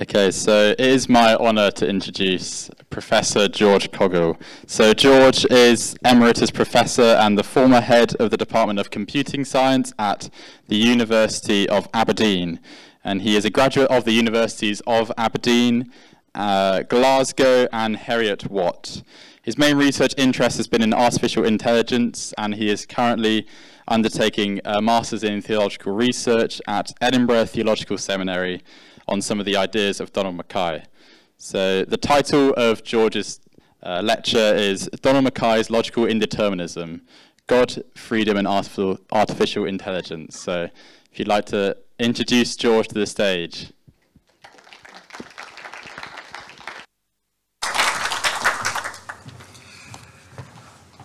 Okay, so it is my honour to introduce Professor George Coghill. So George is Emeritus Professor and the former head of the Department of Computing Science at the University of Aberdeen. And he is a graduate of the Universities of Aberdeen, uh, Glasgow and Heriot-Watt. His main research interest has been in artificial intelligence and he is currently undertaking a Masters in Theological Research at Edinburgh Theological Seminary on some of the ideas of Donald Mackay. So the title of George's uh, lecture is Donald Mackay's Logical Indeterminism, God, Freedom and Artificial, Intelligence. So if you'd like to introduce George to the stage.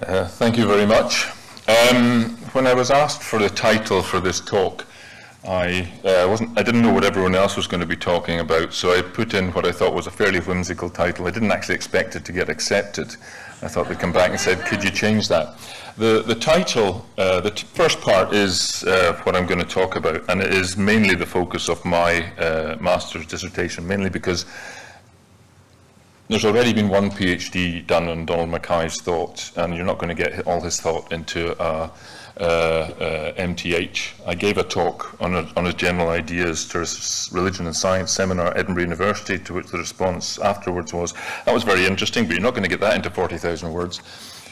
Uh, thank you very much. Um, when I was asked for the title for this talk, I uh, wasn't. I didn't know what everyone else was going to be talking about, so I put in what I thought was a fairly whimsical title. I didn't actually expect it to get accepted. I thought they'd come back and said, "Could you change that?" The the title, uh, the first part is uh, what I'm going to talk about, and it is mainly the focus of my uh, master's dissertation, mainly because there's already been one PhD done on Donald Mackay's thought, and you're not going to get all his thought into a MTH. I gave a talk on, a, on his general ideas to a religion and science seminar at Edinburgh University, to which the response afterwards was, that was very interesting, but you're not going to get that into 40,000 words,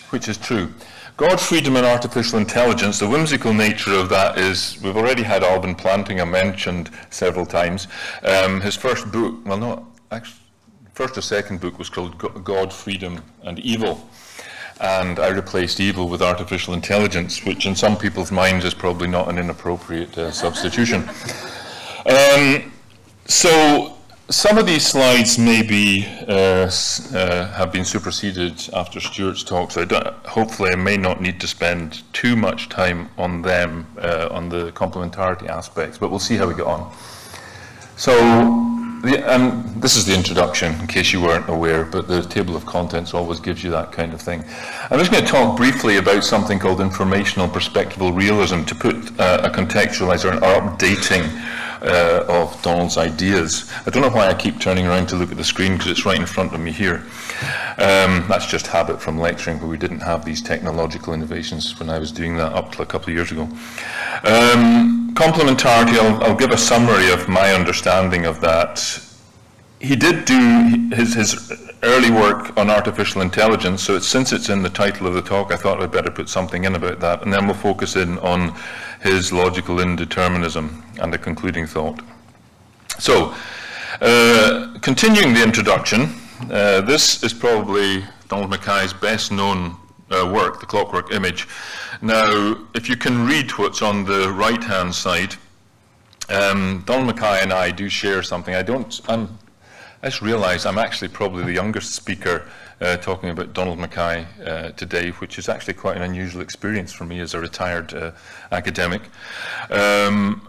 which is true. God, freedom, and artificial intelligence, the whimsical nature of that is, we've already had Alvin Plantinga mentioned several times. Um, his first book, well, not actually, first or second book was called God, Freedom, and Evil and I replaced evil with artificial intelligence, which in some people's minds is probably not an inappropriate uh, substitution. Um, so some of these slides may be uh, uh, have been superseded after Stuart's talk, so I hopefully I may not need to spend too much time on them, uh, on the complementarity aspects, but we'll see how we get on. So the, um, this is the introduction, in case you weren't aware, but the table of contents always gives you that kind of thing. I'm just going to talk briefly about something called informational perspectival realism to put uh, a contextualizer and updating uh, of Donald's ideas. I don't know why I keep turning around to look at the screen because it's right in front of me here. Um, that's just habit from lecturing where we didn't have these technological innovations when I was doing that up to a couple of years ago. Um, complementarity, I'll, I'll give a summary of my understanding of that he did do his, his early work on artificial intelligence, so it's, since it's in the title of the talk, I thought I'd better put something in about that, and then we'll focus in on his logical indeterminism and a concluding thought. So, uh, continuing the introduction, uh, this is probably Donald Mackay's best known uh, work, The Clockwork Image. Now, if you can read what's on the right hand side, um, Donald Mackay and I do share something. I don't, I'm I just realised I'm actually probably the youngest speaker uh, talking about Donald Mackay uh, today, which is actually quite an unusual experience for me as a retired uh, academic. Um,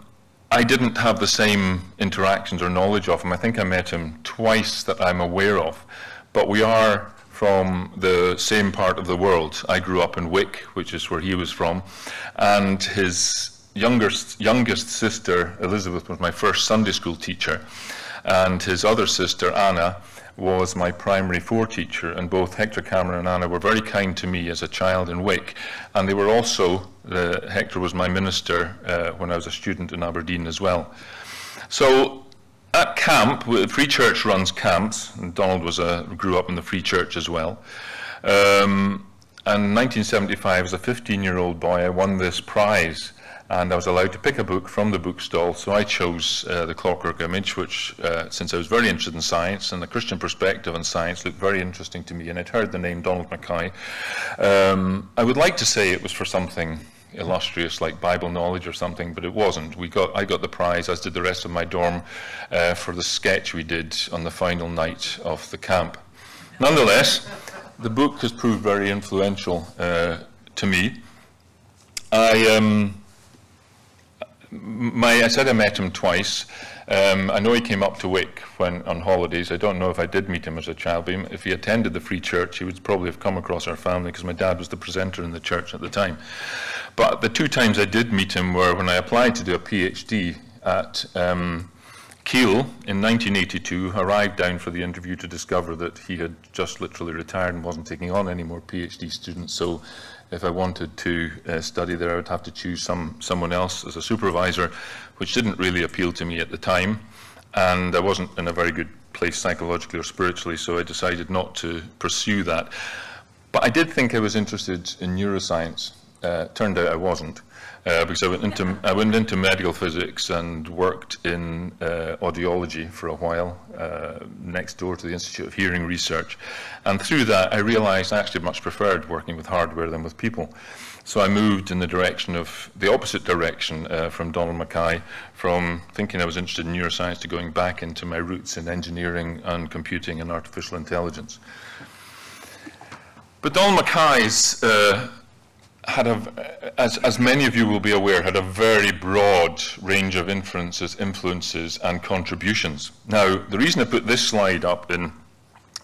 I didn't have the same interactions or knowledge of him. I think I met him twice that I'm aware of, but we are from the same part of the world. I grew up in Wick, which is where he was from, and his youngest, youngest sister, Elizabeth, was my first Sunday school teacher and his other sister, Anna, was my primary four teacher, and both Hector Cameron and Anna were very kind to me as a child in Wick, and they were also, uh, Hector was my minister uh, when I was a student in Aberdeen as well. So at camp, the Free Church runs camps, and Donald was a, grew up in the Free Church as well. Um, and 1975, as a 15-year-old boy, I won this prize and I was allowed to pick a book from the bookstall. So I chose uh, The Clockwork Image, which, uh, since I was very interested in science and the Christian perspective on science, looked very interesting to me. And I'd heard the name Donald Mackay. Um, I would like to say it was for something illustrious like Bible knowledge or something, but it wasn't. We got, I got the prize, as did the rest of my dorm, uh, for the sketch we did on the final night of the camp. Nonetheless, the book has proved very influential uh, to me. I. Um, my, I said I met him twice. Um, I know he came up to Wick when on holidays. I don't know if I did meet him as a child, but if he attended the Free Church, he would probably have come across our family because my dad was the precentor in the church at the time. But the two times I did meet him were when I applied to do a PhD at um, Keele, in 1982, arrived down for the interview to discover that he had just literally retired and wasn't taking on any more PhD students. So if I wanted to uh, study there, I would have to choose some, someone else as a supervisor, which didn't really appeal to me at the time. And I wasn't in a very good place psychologically or spiritually, so I decided not to pursue that. But I did think I was interested in neuroscience. Uh, turned out I wasn't uh, because I went into I went into medical physics and worked in uh, audiology for a while uh, next door to the Institute of Hearing Research, and through that I realised I actually much preferred working with hardware than with people. So I moved in the direction of the opposite direction uh, from Donald Mackay, from thinking I was interested in neuroscience to going back into my roots in engineering and computing and artificial intelligence. But Donald Mackay's uh, had a, as, as many of you will be aware, had a very broad range of influences, influences and contributions. Now, the reason I put this slide up in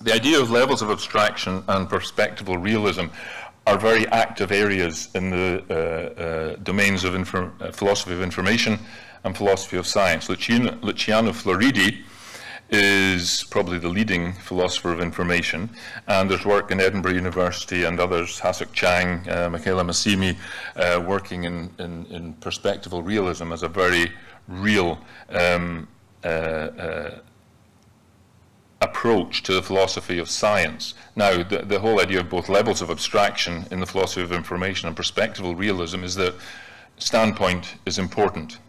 the idea of levels of abstraction and perspectival realism are very active areas in the uh, uh, domains of uh, philosophy of information and philosophy of science. Luciano, Luciano Floridi is probably the leading philosopher of information, and there's work in Edinburgh University and others, Hasok Chang, uh, Michela Massimi, uh, working in, in, in, perspectival realism as a very real um, uh, uh, approach to the philosophy of science. Now, the, the whole idea of both levels of abstraction in the philosophy of information and perspectival realism is that standpoint is important.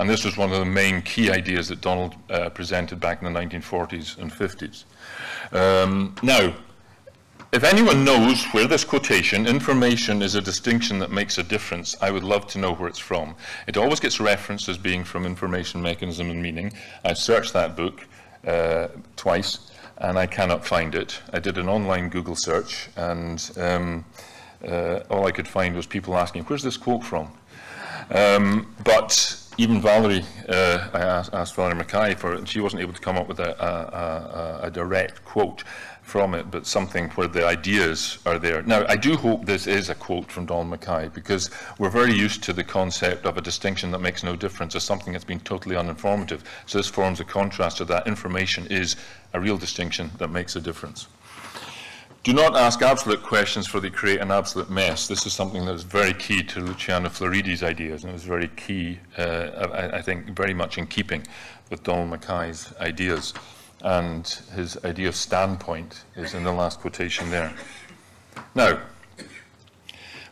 And this was one of the main key ideas that Donald uh, presented back in the 1940s and 50s. Um, now, if anyone knows where this quotation, information is a distinction that makes a difference, I would love to know where it's from. It always gets referenced as being from Information, Mechanism and Meaning. I've searched that book uh, twice and I cannot find it. I did an online Google search and um, uh, all I could find was people asking, where's this quote from? Um, but even Valerie, uh, I asked, asked Valerie Mackay for it, and she wasn't able to come up with a, a, a, direct quote from it, but something where the ideas are there. Now, I do hope this is a quote from Don Mackay, because we're very used to the concept of a distinction that makes no difference as something that's been totally uninformative. So this forms a contrast to that. Information is a real distinction that makes a difference. Do not ask absolute questions for they create an absolute mess. This is something that is very key to Luciano Floridi's ideas, and it was very key, uh, I, I, think, very much in keeping with Donald Mackay's ideas. And his idea of standpoint is in the last quotation there. Now,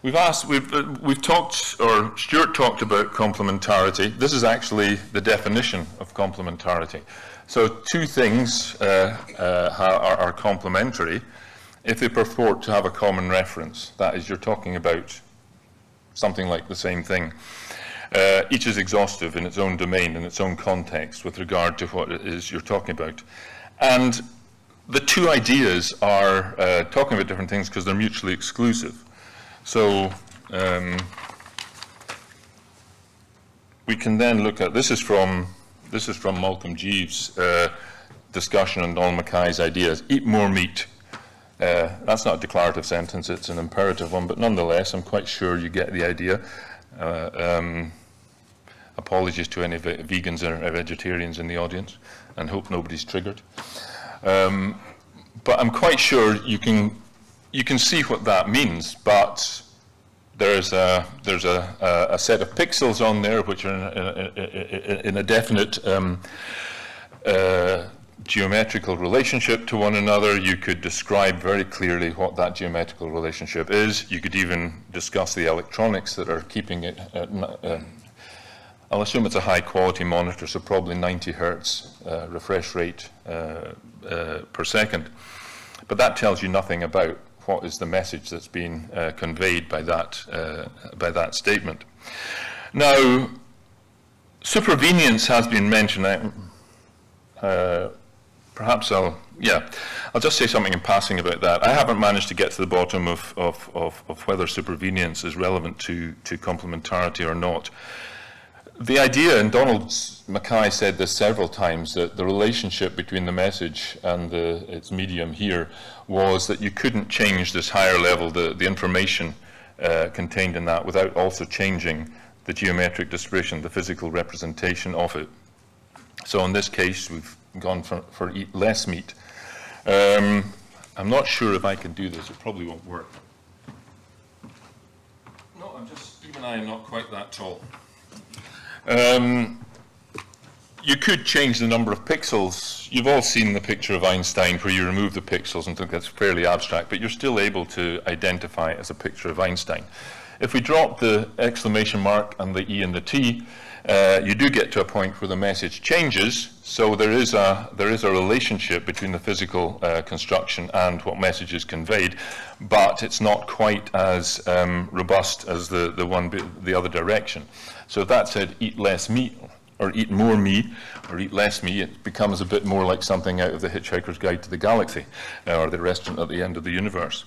we've asked, we've, uh, we've talked, or Stuart talked about complementarity. This is actually the definition of complementarity. So two things uh, uh are, are complementary if they purport to have a common reference, that is, you're talking about something like the same thing. Uh, each is exhaustive in its own domain, in its own context, with regard to what it is you're talking about. And the two ideas are uh, talking about different things because they're mutually exclusive. So um, we can then look at this is from this is from Malcolm Jeeves' uh, discussion on Donald Mackay's ideas. Eat more meat, uh, that's not a declarative sentence, it's an imperative one, but nonetheless, I'm quite sure you get the idea. Uh, um, apologies to any vegans or vegetarians in the audience, and hope nobody's triggered. Um, but I'm quite sure you can, you can see what that means, but there's a, there's a, a, a set of pixels on there which are in a, in a definite um, uh, geometrical relationship to one another. You could describe very clearly what that geometrical relationship is. You could even discuss the electronics that are keeping it at, uh, I'll assume it's a high quality monitor, so probably 90 hertz uh, refresh rate uh, uh, per second. But that tells you nothing about what is the message that's being uh, conveyed by that, uh, by that statement. Now, supervenience has been mentioned. Uh, perhaps I'll, yeah, I'll just say something in passing about that. I haven't managed to get to the bottom of, of, of, of whether supervenience is relevant to, to complementarity or not. The idea, and Donald Mackay said this several times, that the relationship between the message and the, its medium here was that you couldn't change this higher level, the, the information uh, contained in that, without also changing the geometric description, the physical representation of it. So in this case, we've gone for, for eat less meat. Um, I'm not sure if I can do this. It probably won't work. No, I'm just, even I am not quite that tall. Um, you could change the number of pixels. You've all seen the picture of Einstein where you remove the pixels and think that's fairly abstract, but you're still able to identify it as a picture of Einstein. If we drop the exclamation mark and the E and the T, uh, you do get to a point where the message changes. So there is a, there is a relationship between the physical uh, construction and what message is conveyed, but it's not quite as um, robust as the, the one the other direction. So if that said eat less meat, or eat more meat, or eat less meat, it becomes a bit more like something out of the Hitchhiker's Guide to the Galaxy, uh, or the restaurant at the end of the universe.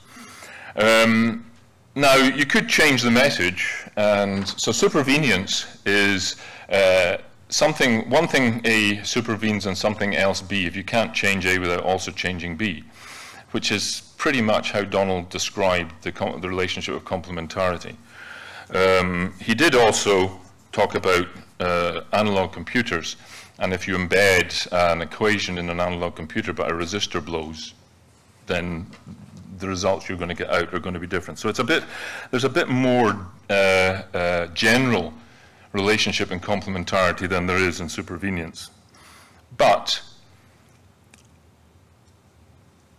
Um, now, you could change the message, and so supervenience is uh, something, one thing A supervenes on something else B if you can't change A without also changing B, which is pretty much how Donald described the, the relationship of complementarity. Um, he did also talk about uh, analog computers, and if you embed an equation in an analog computer but a resistor blows, then the results you're going to get out are going to be different. So it's a bit, there's a bit more uh, uh, general relationship and complementarity than there is in supervenience. But,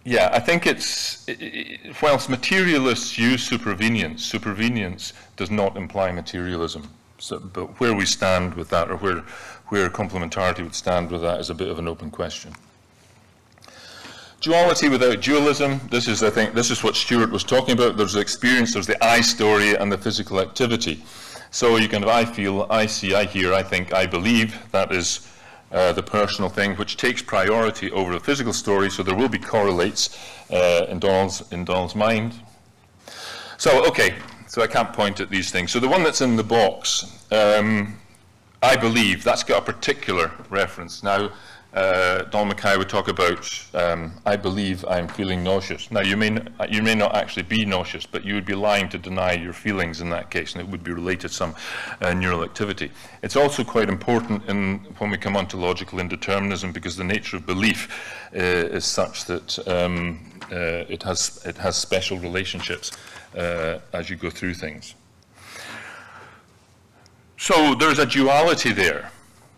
yeah, I think it's, it, it, whilst materialists use supervenience, supervenience does not imply materialism. So, but where we stand with that, or where, where complementarity would stand with that, is a bit of an open question. Duality without dualism, this is, I think, this is what Stuart was talking about. There's the experience, there's the I story, and the physical activity. So you can have I feel, I see, I hear, I think, I believe. That is uh, the personal thing, which takes priority over the physical story. So there will be correlates uh, in, Donald's, in Donald's mind. So, okay, so I can't point at these things. So the one that's in the box, um, I believe, that's got a particular reference. Now, uh, Don Mackay would talk about, um, I believe I'm feeling nauseous. Now, you may, you may not actually be nauseous, but you would be lying to deny your feelings in that case, and it would be related to some uh, neural activity. It's also quite important in, when we come on to logical indeterminism, because the nature of belief uh, is such that um, uh, it, has, it has special relationships uh, as you go through things. So there's a duality there.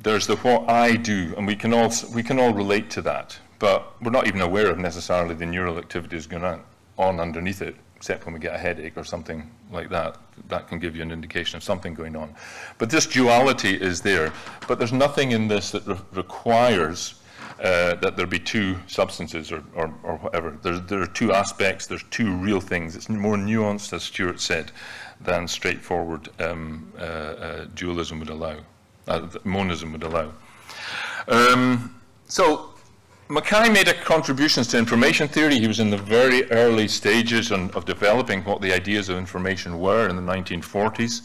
There's the what I do, and we can all, we can all relate to that, but we're not even aware of necessarily the neural activities going on, on underneath it, except when we get a headache or something like that. That can give you an indication of something going on. But this duality is there, but there's nothing in this that re requires uh, that there be two substances or, or, or whatever. There, there are two aspects, there's two real things. It's more nuanced, as Stuart said, than straightforward um, uh, uh, dualism would allow uh, monism would allow. Um, so Mackay made contributions to information theory. He was in the very early stages on, of developing what the ideas of information were in the 1940s.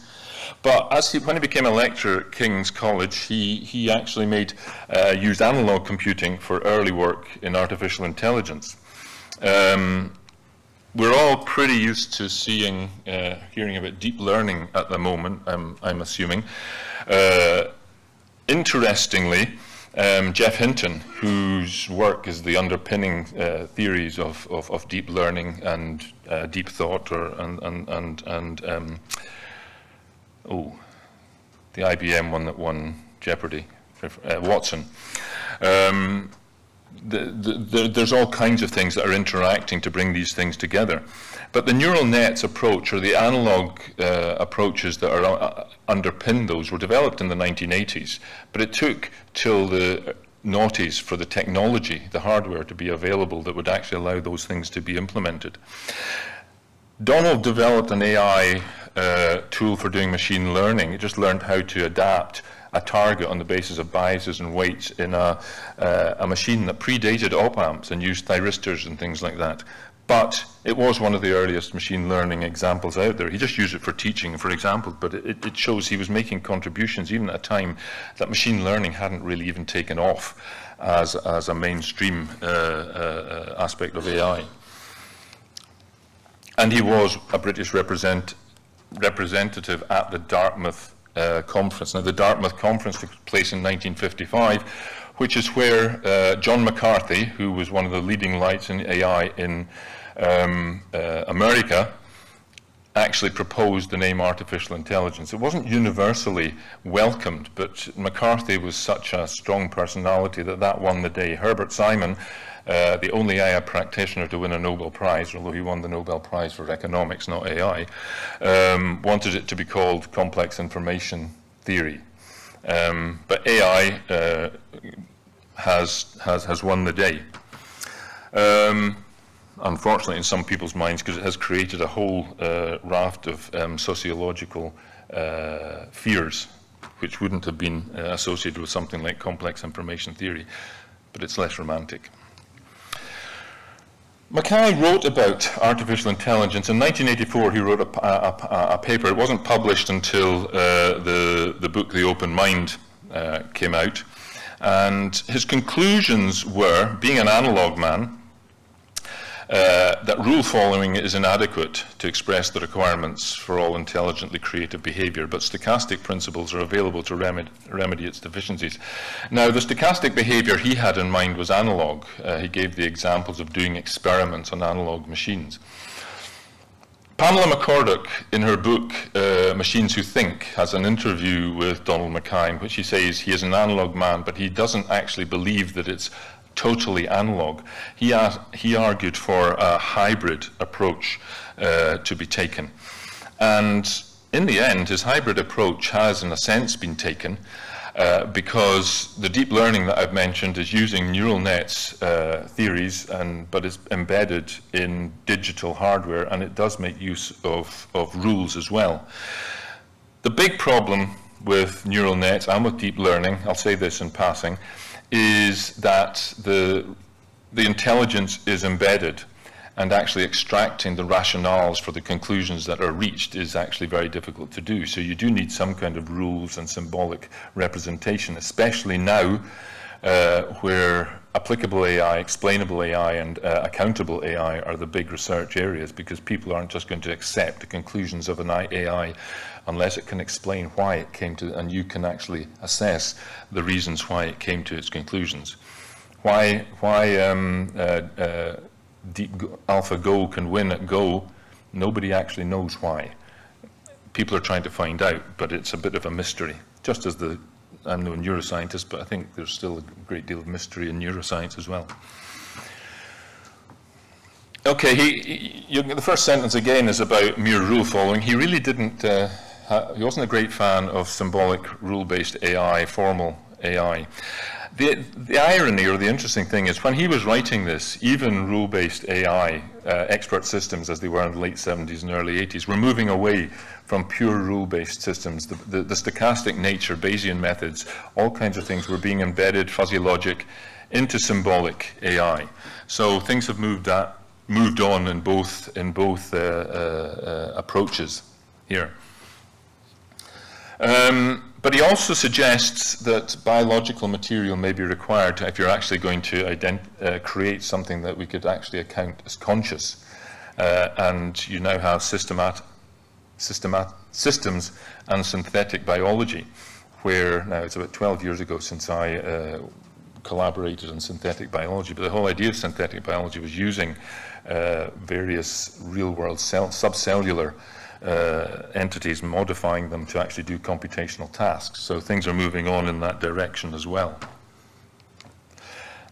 But as he, when he became a lecturer at King's College, he, he actually made, uh, used analog computing for early work in artificial intelligence. Um, we're all pretty used to seeing, uh, hearing about deep learning at the moment, I'm, I'm assuming. Uh, interestingly, um, Geoff Hinton, whose work is the underpinning uh, theories of, of, of, deep learning and uh, deep thought, or, and, and, and, and um, oh, the IBM one that won Jeopardy, uh, Watson. Um, the, the, the, there's all kinds of things that are interacting to bring these things together. But the neural nets approach, or the analog uh, approaches that are uh, underpin those, were developed in the 1980s. But it took till the noughties for the technology, the hardware, to be available that would actually allow those things to be implemented. Donald developed an AI uh, tool for doing machine learning. It just learned how to adapt a target on the basis of biases and weights in a, uh, a machine that predated op amps and used thyristors and things like that. But it was one of the earliest machine learning examples out there. He just used it for teaching, for example, but it, it shows he was making contributions even at a time that machine learning hadn't really even taken off as, as a mainstream uh, uh, aspect of AI. And he was a British represent, representative at the Dartmouth uh, conference. Now, the Dartmouth conference took place in 1955 which is where uh, John McCarthy, who was one of the leading lights in AI in um, uh, America, actually proposed the name artificial intelligence. It wasn't universally welcomed, but McCarthy was such a strong personality that that won the day. Herbert Simon, uh, the only AI practitioner to win a Nobel Prize, although he won the Nobel Prize for economics, not AI, um, wanted it to be called complex information theory. Um, but AI uh, has, has, has won the day. Um, unfortunately, in some people's minds, because it has created a whole uh, raft of um, sociological uh, fears, which wouldn't have been uh, associated with something like complex information theory, but it's less romantic. Mackay wrote about artificial intelligence. In 1984, he wrote a, a, a paper. It wasn't published until uh, the, the book The Open Mind uh, came out. And his conclusions were, being an analog man, uh, that rule following is inadequate to express the requirements for all intelligently creative behavior, but stochastic principles are available to remedy, remedy its deficiencies. Now, the stochastic behavior he had in mind was analog. Uh, he gave the examples of doing experiments on analog machines. Pamela McCorduck, in her book uh, Machines Who Think, has an interview with Donald Mackay in which he says he is an analog man, but he doesn't actually believe that it's totally analog. He, he argued for a hybrid approach uh, to be taken. And in the end, his hybrid approach has, in a sense, been taken uh, because the deep learning that I've mentioned is using neural nets uh, theories, and, but it's embedded in digital hardware, and it does make use of, of rules as well. The big problem with neural nets and with deep learning, I'll say this in passing, is that the, the intelligence is embedded and actually extracting the rationales for the conclusions that are reached is actually very difficult to do. So you do need some kind of rules and symbolic representation, especially now uh, where applicable AI, explainable AI, and uh, accountable AI are the big research areas because people aren't just going to accept the conclusions of an AI unless it can explain why it came to, and you can actually assess the reasons why it came to its conclusions. Why, why um, uh, uh, AlphaGo can win at Go, nobody actually knows why. People are trying to find out, but it's a bit of a mystery. Just as the, I'm no neuroscientist, but I think there's still a great deal of mystery in neuroscience as well. Okay, he, he you, the first sentence again is about mere rule following. He really didn't uh, he wasn't a great fan of symbolic rule-based AI, formal AI. The, the irony or the interesting thing is when he was writing this, even rule-based AI, uh, expert systems as they were in the late 70s and early 80s, were moving away from pure rule-based systems. The, the, the stochastic nature, Bayesian methods, all kinds of things were being embedded, fuzzy logic, into symbolic AI. So things have moved, at, moved on in both, in both uh, uh, uh approaches here. Um, but he also suggests that biological material may be required if you're actually going to uh, create something that we could actually account as conscious. Uh, and you now have systemat systemat systems and synthetic biology, where now it's about 12 years ago since I uh, collaborated on synthetic biology, but the whole idea of synthetic biology was using uh, various real-world subcellular uh, entities, modifying them to actually do computational tasks. So things are moving on in that direction as well.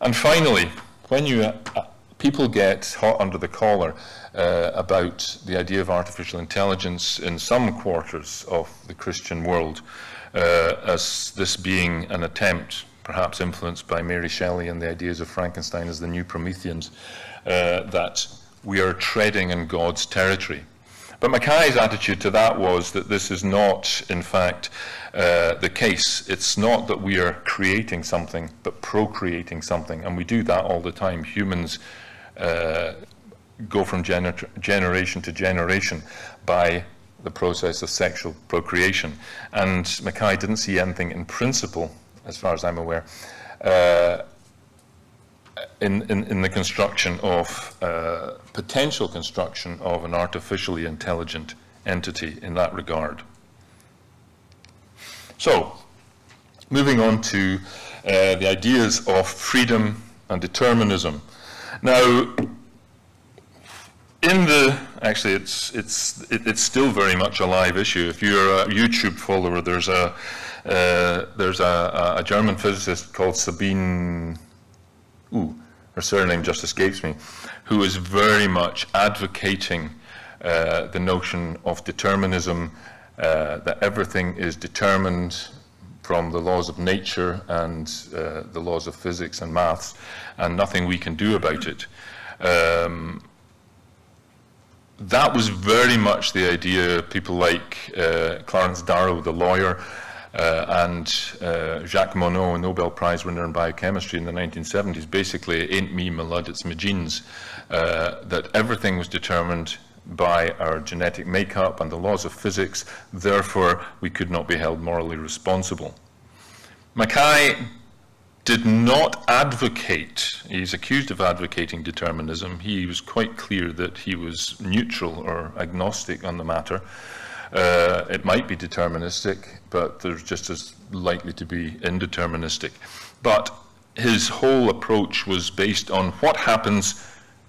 And finally, when you uh, people get hot under the collar uh, about the idea of artificial intelligence in some quarters of the Christian world, uh, as this being an attempt, perhaps influenced by Mary Shelley and the ideas of Frankenstein as the new Prometheans, uh, that we are treading in God's territory. But Mackay's attitude to that was that this is not, in fact, uh, the case. It's not that we are creating something, but procreating something. And we do that all the time. Humans uh, go from gener generation to generation by the process of sexual procreation. And Mackay didn't see anything in principle, as far as I'm aware, uh, in, in, in, the construction of, uh, potential construction of an artificially intelligent entity in that regard. So, moving on to uh, the ideas of freedom and determinism. Now, in the actually, it's it's it, it's still very much a live issue. If you're a YouTube follower, there's a uh, there's a, a, German physicist called Sabine. Ooh, her surname just escapes me, who is very much advocating uh, the notion of determinism, uh, that everything is determined from the laws of nature and uh, the laws of physics and maths, and nothing we can do about it. Um, that was very much the idea people like uh, Clarence Darrow, the lawyer, and uh, Jacques Monod, a Nobel Prize winner in biochemistry in the 1970s, basically, ain't me, my lud, it's my genes, uh, that everything was determined by our genetic makeup and the laws of physics, therefore we could not be held morally responsible. Mackay did not advocate, he's accused of advocating determinism. He was quite clear that he was neutral or agnostic on the matter. Uh, it might be deterministic, but there's just as likely to be indeterministic. But his whole approach was based on what happens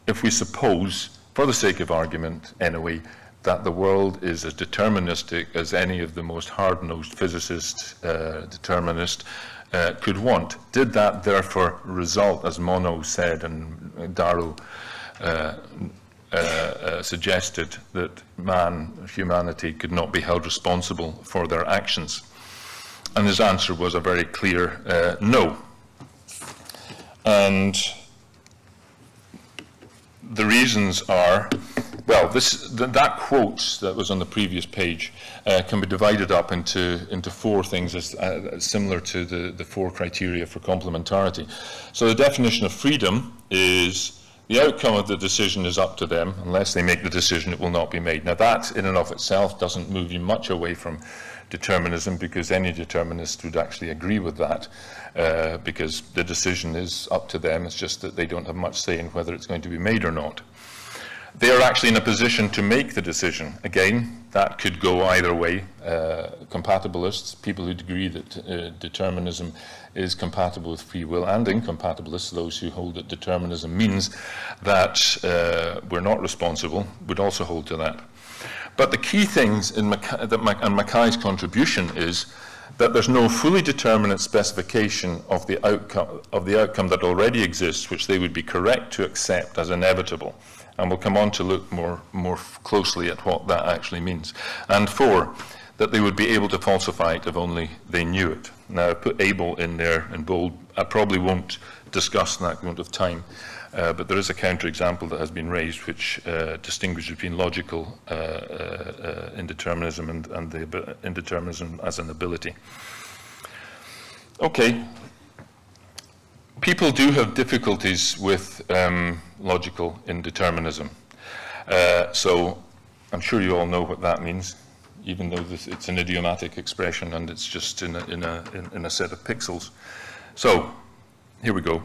if we suppose, for the sake of argument anyway, that the world is as deterministic as any of the most hard-nosed physicists, uh, determinists, uh, could want. Did that therefore result, as Monod said and Darrow uh, uh, uh, suggested, that man, humanity, could not be held responsible for their actions? And his answer was a very clear uh, no. And the reasons are well, this, th that quote that was on the previous page uh, can be divided up into, into four things as, uh, similar to the, the four criteria for complementarity. So the definition of freedom is the outcome of the decision is up to them. Unless they make the decision, it will not be made. Now that, in and of itself, doesn't move you much away from determinism because any determinist would actually agree with that uh, because the decision is up to them. It's just that they don't have much say in whether it's going to be made or not they are actually in a position to make the decision. Again, that could go either way. Uh, compatibilists, people who agree that uh, determinism is compatible with free will, and incompatibilists, those who hold that determinism means that uh, we're not responsible, would also hold to that. But the key things in that Mac and Mackay's contribution is that there's no fully determinate specification of the outcome of the outcome that already exists, which they would be correct to accept as inevitable and we'll come on to look more, more closely at what that actually means. And four, that they would be able to falsify it if only they knew it. Now, I put able in there in bold. I probably won't discuss that amount of time, uh, but there is a counterexample that has been raised which uh, distinguishes between logical uh, uh, indeterminism and, and the indeterminism as an ability. Okay, people do have difficulties with um, logical indeterminism. Uh, so I'm sure you all know what that means, even though this, it's an idiomatic expression and it's just in a, in, a, in, in a set of pixels. So here we go.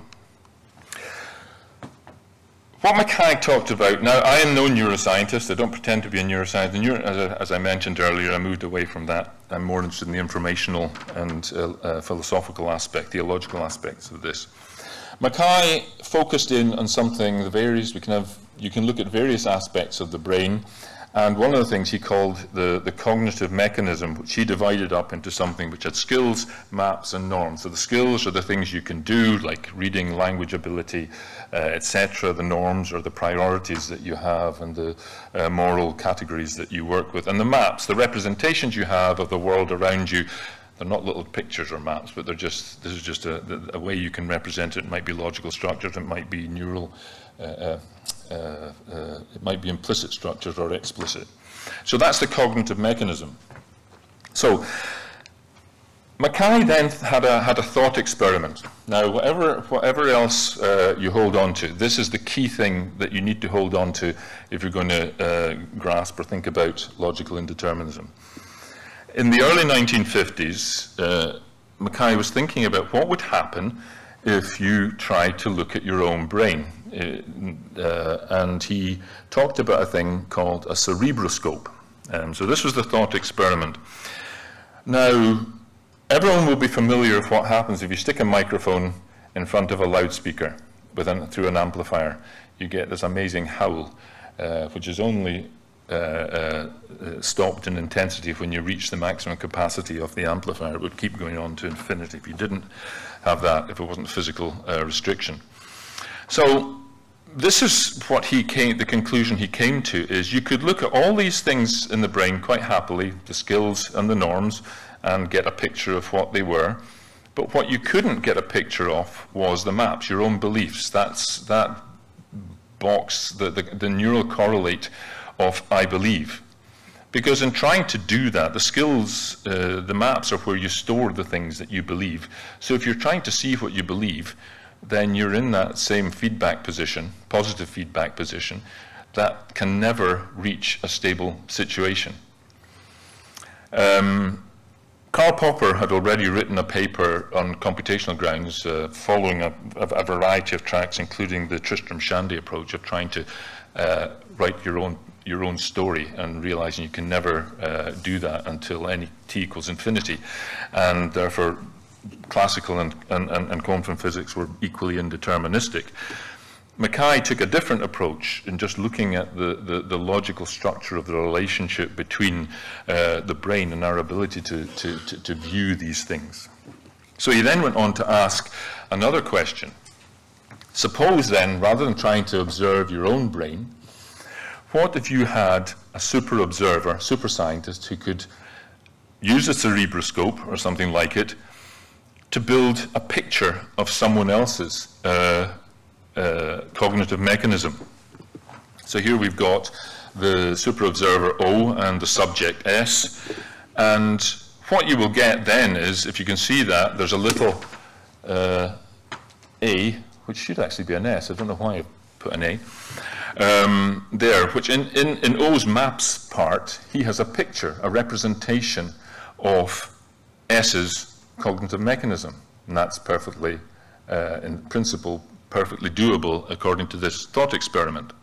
What Mackay talked about, now I am no neuroscientist, I don't pretend to be a neuroscientist. Neuro, as, I, as, I, mentioned earlier, I moved away from that. I'm more interested in the informational and uh, uh, philosophical aspect, theological aspects of this. Mackay focused in on something, the various, we can have, you can look at various aspects of the brain, and one of the things he called the, the cognitive mechanism, which he divided up into something which had skills, maps, and norms. So the skills are the things you can do, like reading, language ability, uh, etc. The norms are the priorities that you have and the uh, moral categories that you work with. And the maps, the representations you have of the world around you, they're not little pictures or maps, but they're just, this is just a, a way you can represent it. It might be logical structures, it might be neural, uh, uh, uh, uh, it might be implicit structures or explicit. So that's the cognitive mechanism. So Mackay then had a, had a thought experiment. Now, whatever, whatever else uh, you hold on to, this is the key thing that you need to hold on to if you're going to uh, grasp or think about logical indeterminism. In the early 1950s, uh, Mackay was thinking about what would happen if you tried to look at your own brain. Uh, uh, and he talked about a thing called a cerebroscope. Um, so this was the thought experiment. Now, everyone will be familiar with what happens if you stick a microphone in front of a loudspeaker with an, through an amplifier. You get this amazing howl, uh, which is only uh, uh, stopped in intensity when you reach the maximum capacity of the amplifier. It would keep going on to infinity if you didn't have that, if it wasn't a physical uh, restriction. So this is what he came, the conclusion he came to is you could look at all these things in the brain quite happily, the skills and the norms, and get a picture of what they were. But what you couldn't get a picture of was the maps, your own beliefs. That's that box, the, the, the neural correlate of I believe. Because in trying to do that, the skills, uh, the maps are where you store the things that you believe. So if you're trying to see what you believe, then you're in that same feedback position, positive feedback position, that can never reach a stable situation. Um, Karl Popper had already written a paper on computational grounds uh, following a, a, variety of tracks, including the Tristram Shandy approach of trying to uh, write your own your own story and realizing you can never uh, do that until any t equals infinity. And therefore, classical and, and, and quantum physics were equally indeterministic. Mackay took a different approach in just looking at the, the, the logical structure of the relationship between uh, the brain and our ability to, to, to, to view these things. So he then went on to ask another question. Suppose then, rather than trying to observe your own brain, what if you had a super observer, super scientist, who could use a cerebroscope or something like it to build a picture of someone else's uh, uh, cognitive mechanism. So here we've got the super observer O and the subject S. And what you will get then is, if you can see that, there's a little uh, A, which should actually be an S. I don't know why I put an A. Um, there, which in, in, in O's maps part, he has a picture, a representation of S's cognitive mechanism. And that's perfectly, uh, in principle, perfectly doable according to this thought experiment.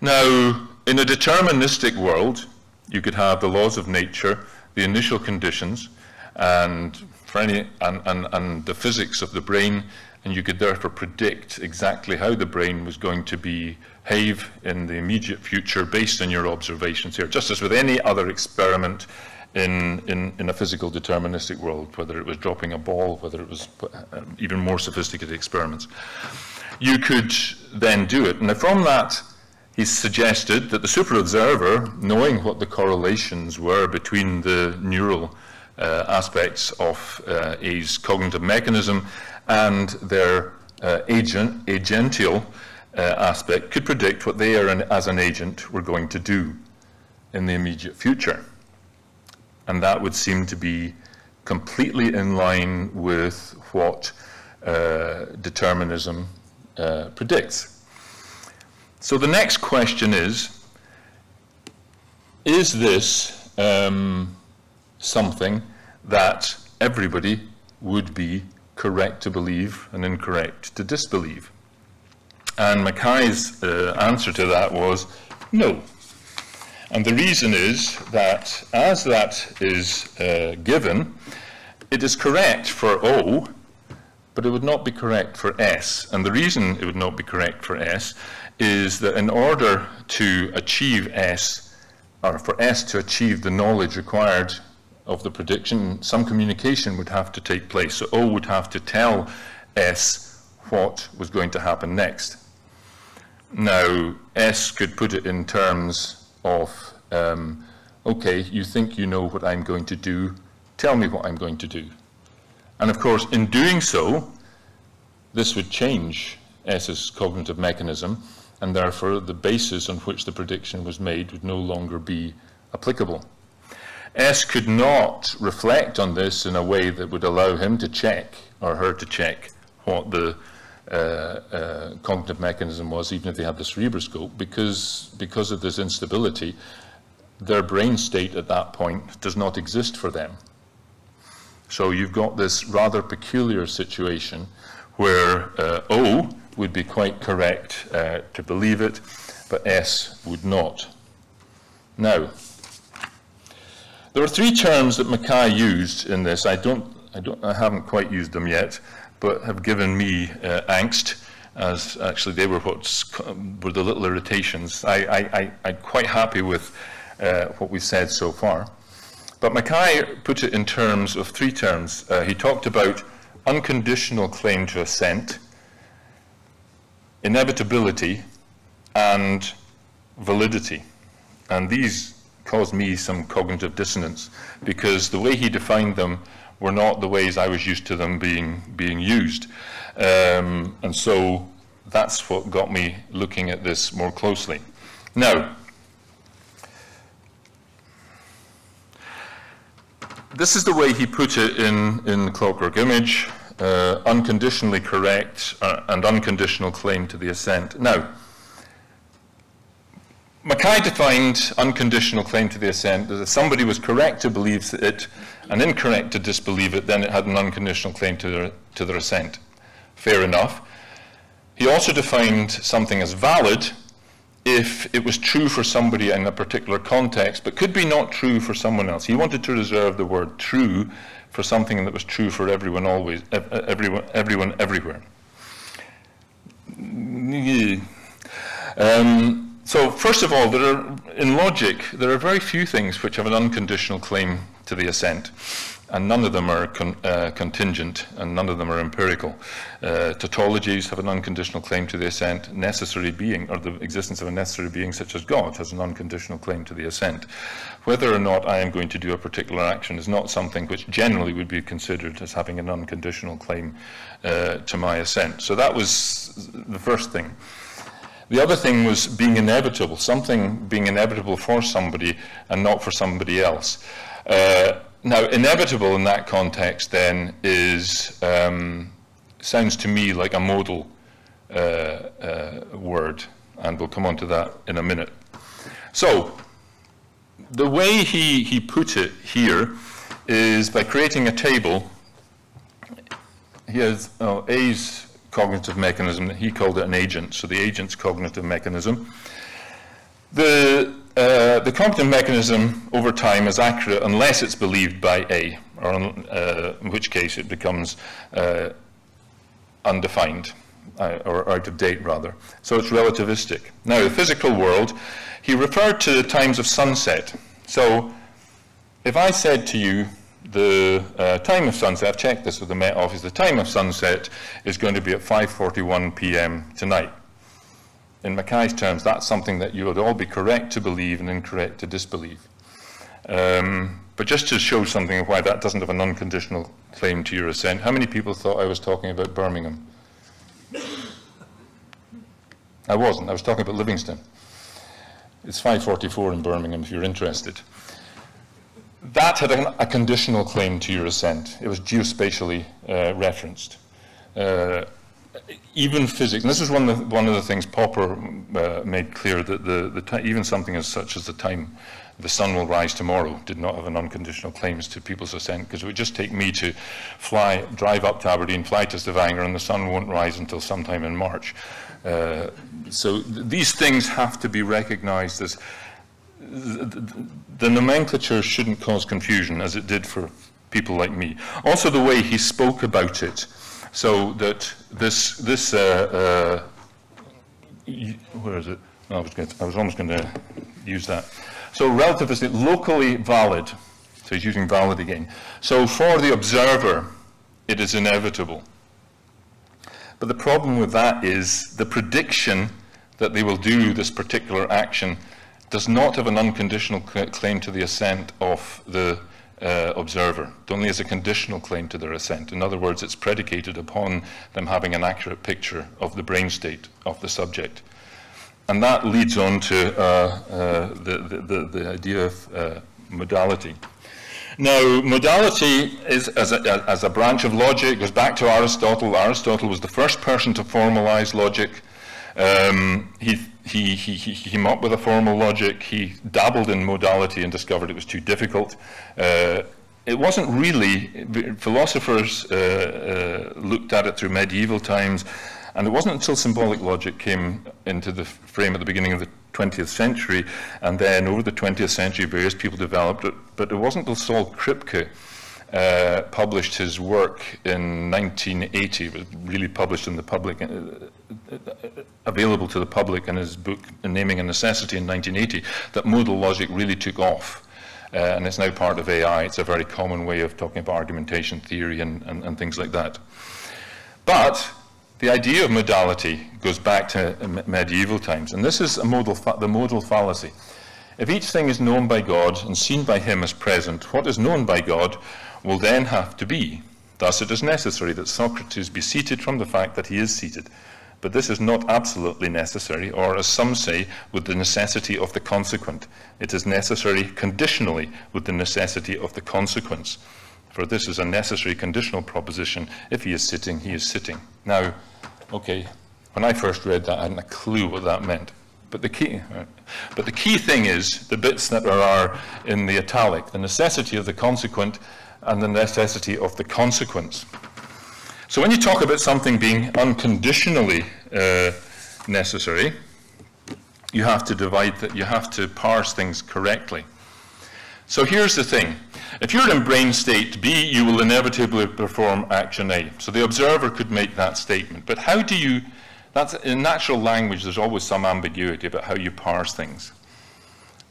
Now, in a deterministic world, you could have the laws of nature, the initial conditions, and, for any, and, and, and the physics of the brain, and you could therefore predict exactly how the brain was going to behave in the immediate future based on your observations here, just as with any other experiment in, in, in a physical deterministic world, whether it was dropping a ball, whether it was uh, even more sophisticated experiments. You could then do it. And from that, he suggested that the super observer, knowing what the correlations were between the neural uh, aspects of uh, A's cognitive mechanism and their uh, agent, agential aspect, could predict what they, are as an agent, were going to do in the immediate future and that would seem to be completely in line with what uh, determinism uh, predicts. So the next question is, is this um, something that everybody would be correct to believe and incorrect to disbelieve? And Mackay's uh, answer to that was no. And the reason is that as that is uh, given, it is correct for O, but it would not be correct for S. And the reason it would not be correct for S is that in order to achieve S, or for S to achieve the knowledge required of the prediction, some communication would have to take place. So O would have to tell S what was going to happen next. Now, S could put it in terms of, um, okay, you think you know what I'm going to do, tell me what I'm going to do. And of course, in doing so, this would change S's cognitive mechanism, and therefore the basis on which the prediction was made would no longer be applicable. S could not reflect on this in a way that would allow him to check, or her to check, what the uh, uh, cognitive mechanism was, even if they had the cerebroscope, because, because of this instability, their brain state at that point does not exist for them. So you've got this rather peculiar situation where uh, O would be quite correct uh, to believe it, but S would not. Now, There are three terms that Mackay used in this. I don't, I don't, I haven't quite used them yet, but have given me uh, angst, as actually they were what were the little irritations. I, I, I, I'm quite happy with uh, what we've said so far. But MacKay put it in terms of three terms. Uh, he talked about unconditional claim to assent, inevitability, and validity. And these caused me some cognitive dissonance because the way he defined them were not the ways I was used to them being, being used. Um, and so that's what got me looking at this more closely. Now, this is the way he put it in, in the Clockwork Image, uh, unconditionally correct uh, and unconditional claim to the assent. Now, MacKay defined unconditional claim to the assent as if somebody was correct to believe it and incorrect to disbelieve it, then it had an unconditional claim to their, to their assent. Fair enough. He also defined something as valid if it was true for somebody in a particular context, but could be not true for someone else. He wanted to reserve the word true for something that was true for everyone always, everyone, everyone everywhere. Um, so first of all, are, in logic, there are very few things which have an unconditional claim to the assent, and none of them are con, uh, contingent, and none of them are empirical. Uh, tautologies have an unconditional claim to the assent. Necessary being, or the existence of a necessary being such as God, has an unconditional claim to the assent. Whether or not I am going to do a particular action is not something which generally would be considered as having an unconditional claim uh, to my assent. So that was the first thing. The other thing was being inevitable, something being inevitable for somebody and not for somebody else. Uh, now, inevitable in that context then is, um, sounds to me like a modal uh, uh, word, and we'll come on to that in a minute. So, the way he, he put it here is by creating a table. He has oh, A's cognitive mechanism. He called it an agent, so the agent's cognitive mechanism. The, uh, the cognitive mechanism over time is accurate unless it's believed by A, or uh, in which case it becomes uh, undefined, uh, or out of date rather. So it's relativistic. Now, the physical world, he referred to the times of sunset. So if I said to you, the uh, time of sunset, I've checked this with the Met Office, the time of sunset is going to be at 5.41 p.m. tonight. In MacKay's terms, that's something that you would all be correct to believe and incorrect to disbelieve. Um, but just to show something of why that doesn't have an unconditional claim to your assent, how many people thought I was talking about Birmingham? I wasn't. I was talking about Livingston. It's 5.44 in Birmingham if you're interested that had a, conditional claim to your assent. It was geospatially uh, referenced. Uh, even physics, and this is one of the, one of the things Popper uh, made clear that the, the even something as such as the time the sun will rise tomorrow did not have an unconditional claims to people's assent because it would just take me to fly, drive up to Aberdeen, fly to Stavanger, and the sun won't rise until sometime in March. Uh, so th these things have to be recognized as the nomenclature shouldn't cause confusion as it did for people like me. Also the way he spoke about it, so that this, this uh, uh, where is it? I was, to, I was almost going to use that. So relativistic, locally valid. So he's using valid again. So for the observer, it is inevitable. But the problem with that is the prediction that they will do this particular action does not have an unconditional claim to the assent of the uh, observer. It only has a conditional claim to their assent. In other words, it's predicated upon them having an accurate picture of the brain state of the subject. And that leads on to uh, uh, the, the, the, idea of uh, modality. Now, modality is, as a, as a branch of logic, goes back to Aristotle. Aristotle was the first person to formalize logic. Um, he he, he, he, came up with a formal logic. He dabbled in modality and discovered it was too difficult. Uh, it wasn't really, philosophers uh, uh, looked at it through medieval times, and it wasn't until symbolic logic came into the frame at the beginning of the 20th century, and then over the 20th century, various people developed it. But it wasn't until Saul Kripke uh, published his work in 1980. It was really published in the public, uh, uh, available to the public in his book Naming and Necessity in 1980, that modal logic really took off. Uh, and it's now part of AI. It's a very common way of talking about argumentation theory and, and, and things like that. But the idea of modality goes back to medieval times, and this is a modal the modal fallacy. If each thing is known by God and seen by him as present, what is known by God will then have to be. Thus it is necessary that Socrates be seated from the fact that he is seated. But this is not absolutely necessary, or as some say, with the necessity of the consequent. It is necessary conditionally with the necessity of the consequence. For this is a necessary conditional proposition. If he is sitting, he is sitting. Now, okay, when I first read that, I hadn't a clue what that meant. But the key, right? but the key thing is the bits that are in the italic, the necessity of the consequent and the necessity of the consequence. So when you talk about something being unconditionally uh, necessary, you have to divide that, you have to parse things correctly. So here's the thing. If you're in brain state B, you will inevitably perform action A. So the observer could make that statement. But how do you, that's, in natural language, there's always some ambiguity about how you parse things.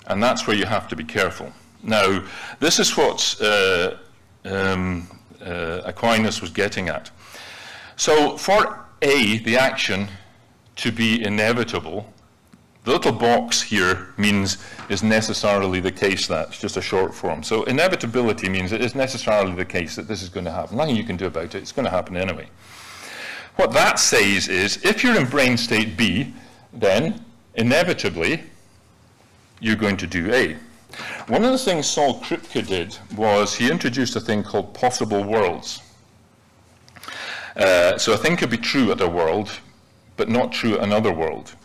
And that's where you have to be careful. Now, this is what uh, um, uh, Aquinas was getting at. So for A, the action to be inevitable, the little box here means is necessarily the case that's just a short form. So inevitability means it is necessarily the case that this is going to happen. Nothing you can do about it, it's going to happen anyway. What that says is if you're in brain state B, then inevitably you're going to do A. One of the things Saul Kripke did was he introduced a thing called possible worlds. Uh, so a thing could be true at a world, but not true at another world.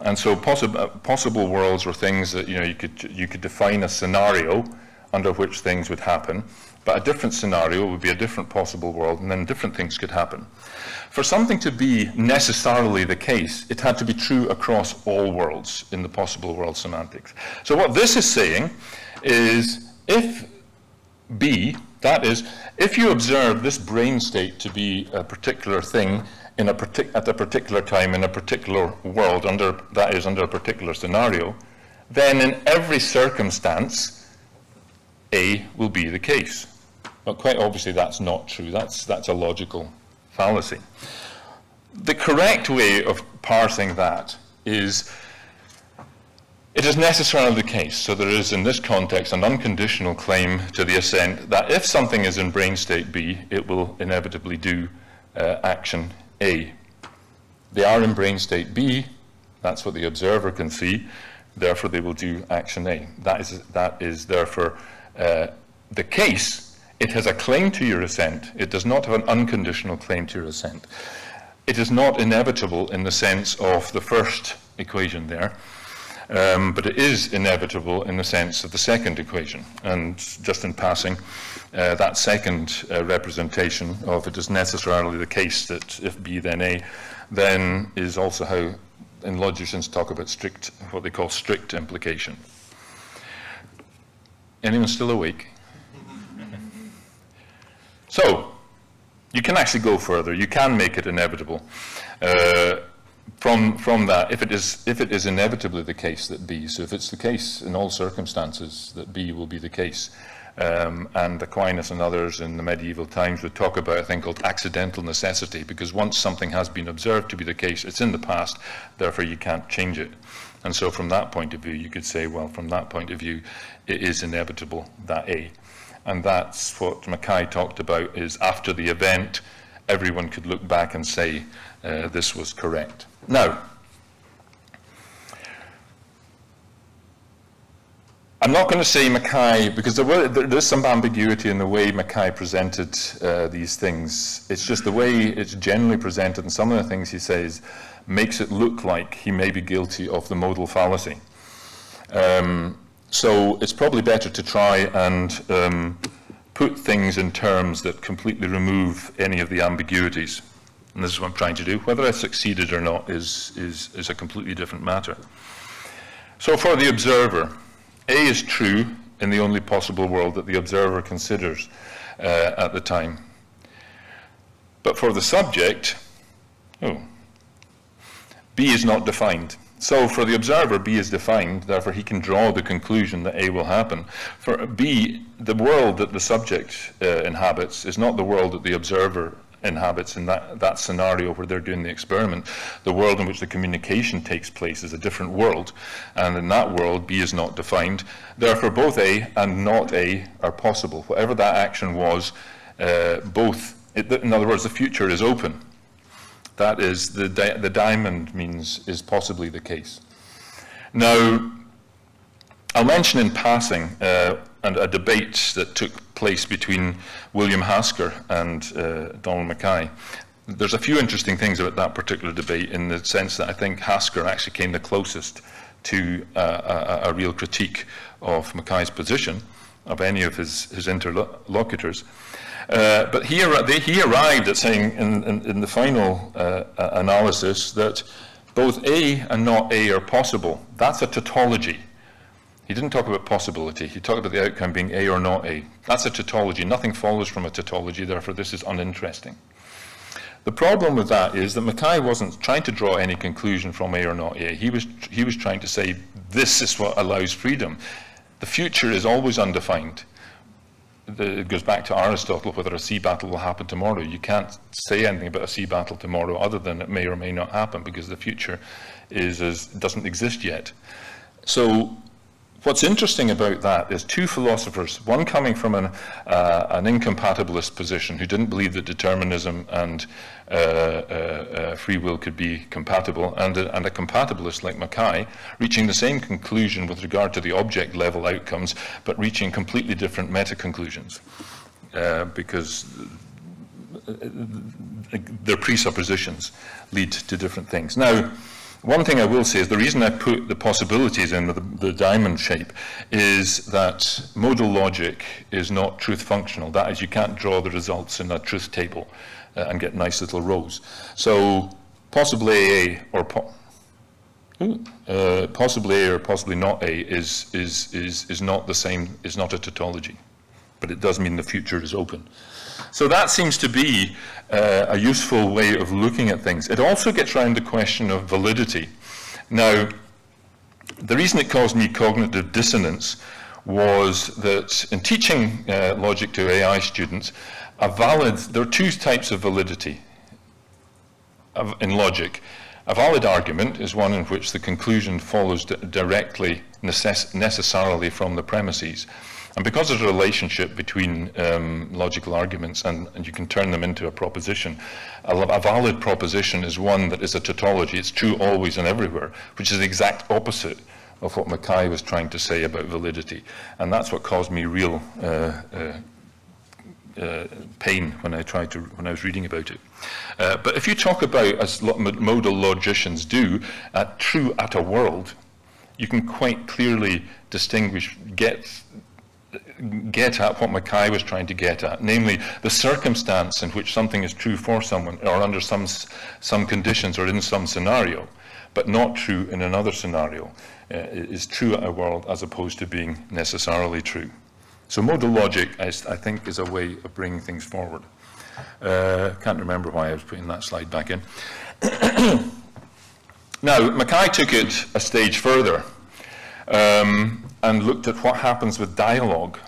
And so possi uh, possible worlds were things that you know you could you could define a scenario under which things would happen, but a different scenario would be a different possible world, and then different things could happen. For something to be necessarily the case, it had to be true across all worlds in the possible world semantics. So what this is saying is if B, that is, if you observe this brain state to be a particular thing in a partic at a particular time in a particular world, under, that is, under a particular scenario, then in every circumstance, A will be the case. But quite obviously that's not true. That's, that's a logical fallacy. The correct way of parsing that is it is necessarily the case, so there is in this context an unconditional claim to the assent that if something is in brain state B, it will inevitably do uh, action A. They are in brain state B, that's what the observer can see, therefore they will do action A. That is, that is therefore uh, the case. It has a claim to your assent, it does not have an unconditional claim to your assent. It is not inevitable in the sense of the first equation there, um, but it is inevitable in the sense of the second equation. And just in passing, uh, that second uh, representation of it is necessarily the case that if B then A, then is also how in logicians talk about strict, what they call strict implication. Anyone still awake? so, you can actually go further. You can make it inevitable. Uh, from, from that, if it, is, if it is inevitably the case that B, so if it's the case in all circumstances that B will be the case, um, and Aquinas and others in the medieval times would talk about a thing called accidental necessity, because once something has been observed to be the case, it's in the past, therefore you can't change it. And so from that point of view, you could say, well, from that point of view, it is inevitable that A. And that's what MacKay talked about, is after the event, everyone could look back and say, uh, this was correct. Now, I'm not going to say MacKay, because there, were, there, there's some ambiguity in the way MacKay presented uh, these things. It's just the way it's generally presented, and some of the things he says makes it look like he may be guilty of the modal fallacy. Um, so it's probably better to try and um, put things in terms that completely remove any of the ambiguities. And this is what I'm trying to do. Whether I succeeded or not is, is, is a completely different matter. So for the observer, A is true in the only possible world that the observer considers uh, at the time. But for the subject, oh, B is not defined. So for the observer, B is defined, therefore he can draw the conclusion that A will happen. For B, the world that the subject uh, inhabits is not the world that the observer inhabits in that, that scenario where they're doing the experiment. The world in which the communication takes place is a different world, and in that world, B is not defined. Therefore, both A and not A are possible. Whatever that action was, uh, both, it, in other words, the future is open. That is, the, di the diamond means is possibly the case. Now, I'll mention in passing uh, a debate that took place between William Hasker and uh, Donald MacKay. There's a few interesting things about that particular debate in the sense that I think Hasker actually came the closest to uh, a, a, real critique of MacKay's position, of any of his, his interlocutors. Uh, but he, they, he, arrived at saying in, in, in the final uh, analysis that both A and not A are possible. That's a tautology. He didn't talk about possibility. He talked about the outcome being A or not A. That's a tautology. Nothing follows from a tautology, therefore this is uninteresting. The problem with that is that MacKay wasn't trying to draw any conclusion from A or not A. He was, he was trying to say, this is what allows freedom. The future is always undefined. It goes back to Aristotle, whether a sea battle will happen tomorrow. You can't say anything about a sea battle tomorrow other than it may or may not happen because the future is, is, doesn't exist yet. So What's interesting about that is two philosophers, one coming from an, uh, an incompatibilist position who didn't believe that determinism and uh, uh, uh, free will could be compatible, and a, and a compatibilist like MacKay, reaching the same conclusion with regard to the object level outcomes, but reaching completely different meta conclusions. Uh, because uh, their presuppositions lead to different things. Now, one thing I will say is the reason I put the possibilities in the, the, diamond shape is that modal logic is not truth functional. That is, you can't draw the results in a truth table uh, and get nice little rows. So possibly A or po uh, possibly A or possibly not A is, is, is, is not the same, is not a tautology. But it does mean the future is open. So that seems to be uh, a useful way of looking at things. It also gets around the question of validity. Now, the reason it caused me cognitive dissonance was that in teaching uh, logic to AI students, a valid, there are two types of validity in logic. A valid argument is one in which the conclusion follows directly, necess necessarily from the premises. And because there's a relationship between um, logical arguments and, and, you can turn them into a proposition, a, a, valid proposition is one that is a tautology. It's true always and everywhere, which is the exact opposite of what MacKay was trying to say about validity. And that's what caused me real uh, uh, uh, pain when I tried to when I was reading about it. Uh, but if you talk about, as modal logicians do, true at a world, you can quite clearly distinguish, get get at what MacKay was trying to get at, namely the circumstance in which something is true for someone or under some, some conditions or in some scenario, but not true in another scenario, uh, is true at a world as opposed to being necessarily true. So modal logic, I, I think, is a way of bringing things forward. Uh, can't remember why I was putting that slide back in. now, MacKay took it a stage further. Um, and looked at what happens with dialogue,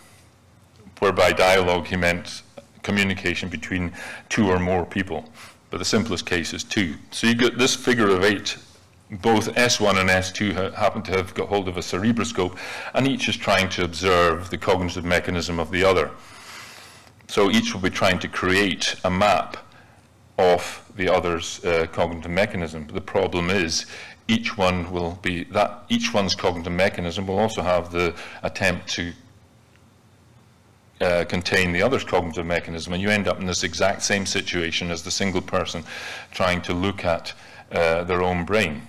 whereby dialogue he meant communication between two or more people. But the simplest case is two. So you get this figure of eight, both S1 and S2 ha happen to have got hold of a cerebroscope, and each is trying to observe the cognitive mechanism of the other. So each will be trying to create a map of the other's uh, cognitive mechanism. The problem is each one will be that each one's cognitive mechanism will also have the attempt to uh, contain the other's cognitive mechanism, and you end up in this exact same situation as the single person trying to look at uh, their own brain.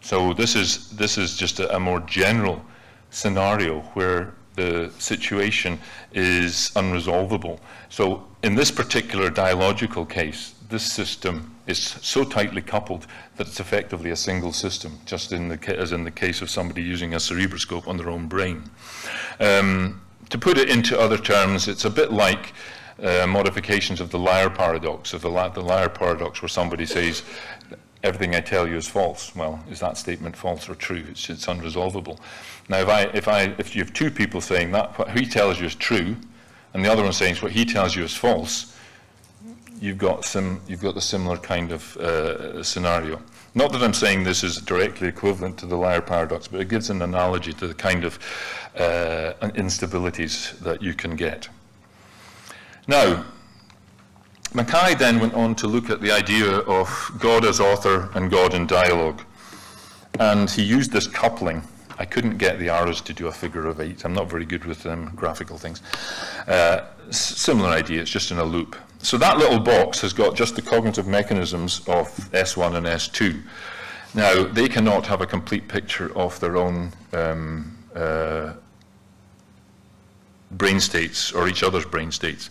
So this is this is just a, a more general scenario where the situation is unresolvable. So in this particular dialogical case, this system is so tightly coupled that it's effectively a single system, just in the, as in the case of somebody using a cerebroscope on their own brain. Um, to put it into other terms, it's a bit like uh, modifications of the liar paradox, of the, the liar paradox where somebody says, everything I tell you is false. Well, is that statement false or true? It's, it's unresolvable. Now, if, I, if, I, if you have two people saying that what he tells you is true, and the other one saying what he tells you is false, you've got, some, you've got the similar kind of uh, scenario. Not that I'm saying this is directly equivalent to the liar paradox, but it gives an analogy to the kind of uh, instabilities that you can get. Now, MacKay then went on to look at the idea of God as author and God in dialogue. And he used this coupling. I couldn't get the arrows to do a figure of eight. I'm not very good with um, graphical things. Uh, similar idea, it's just in a loop. So that little box has got just the cognitive mechanisms of S1 and S2. Now, they cannot have a complete picture of their own um, uh, brain states or each other's brain states.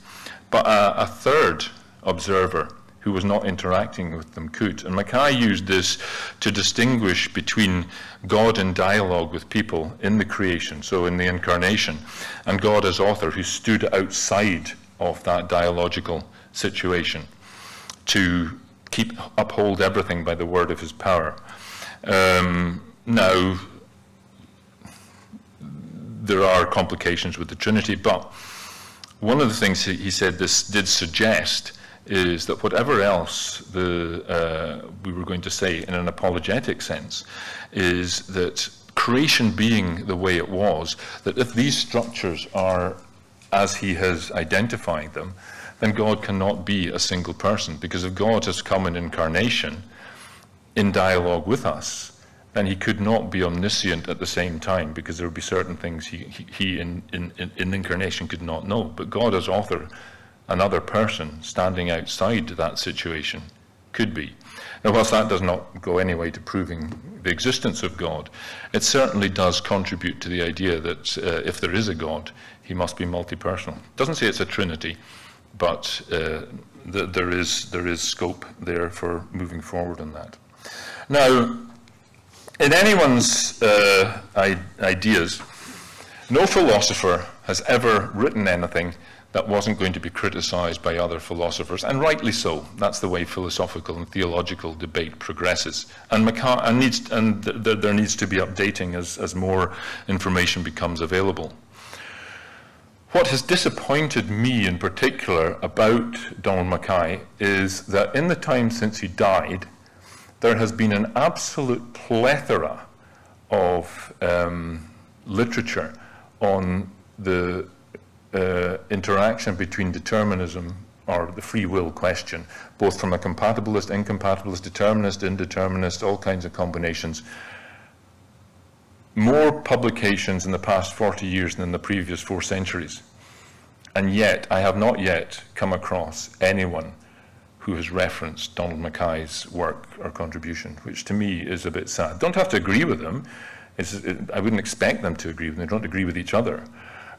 But a, a third observer who was not interacting with them could. And MacKay used this to distinguish between God in dialogue with people in the creation, so in the incarnation, and God as author who stood outside of that dialogical situation to keep uphold everything by the word of his power. Um, now, there are complications with the Trinity, but one of the things he said this did suggest is that whatever else the, uh, we were going to say in an apologetic sense is that creation being the way it was, that if these structures are as he has identified them, then God cannot be a single person. Because if God has come in incarnation, in dialogue with us, then he could not be omniscient at the same time because there would be certain things he, he, he in, in, in incarnation could not know. But God as author another person standing outside that situation could be. Now, whilst that does not go any way to proving the existence of God, it certainly does contribute to the idea that uh, if there is a God, he must be multi-personal. It doesn't say it's a trinity, but uh, th there, is, there is scope there for moving forward on that. Now, in anyone's uh, ideas, no philosopher has ever written anything that wasn't going to be criticized by other philosophers, and rightly so. That's the way philosophical and theological debate progresses. And, and, needs, and th there needs to be updating as, as more information becomes available. What has disappointed me in particular about Donald MacKay is that in the time since he died, there has been an absolute plethora of um, literature on the uh, interaction between determinism or the free will question, both from a compatibilist, incompatibilist, determinist, indeterminist, all kinds of combinations. More publications in the past 40 years than in the previous four centuries. And yet, I have not yet come across anyone who has referenced Donald MacKay's work or contribution, which to me is a bit sad. Don't have to agree with them. It, I wouldn't expect them to agree with them. They don't agree with each other.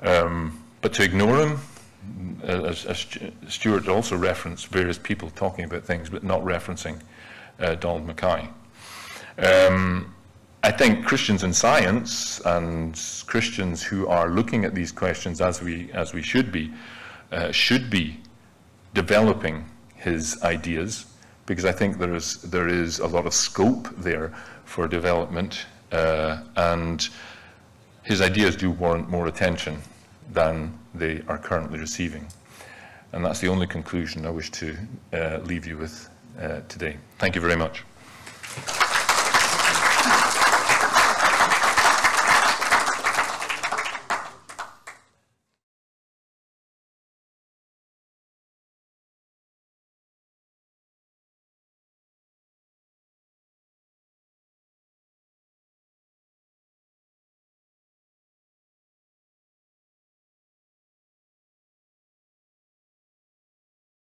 Um, but to ignore him, as, as Stuart also referenced various people talking about things, but not referencing uh, Donald MacKay. Um, I think Christians in science and Christians who are looking at these questions as we, as we should be, uh, should be developing his ideas because I think there is, there is a lot of scope there for development uh, and his ideas do warrant more attention than they are currently receiving. And that's the only conclusion I wish to uh, leave you with uh, today. Thank you very much.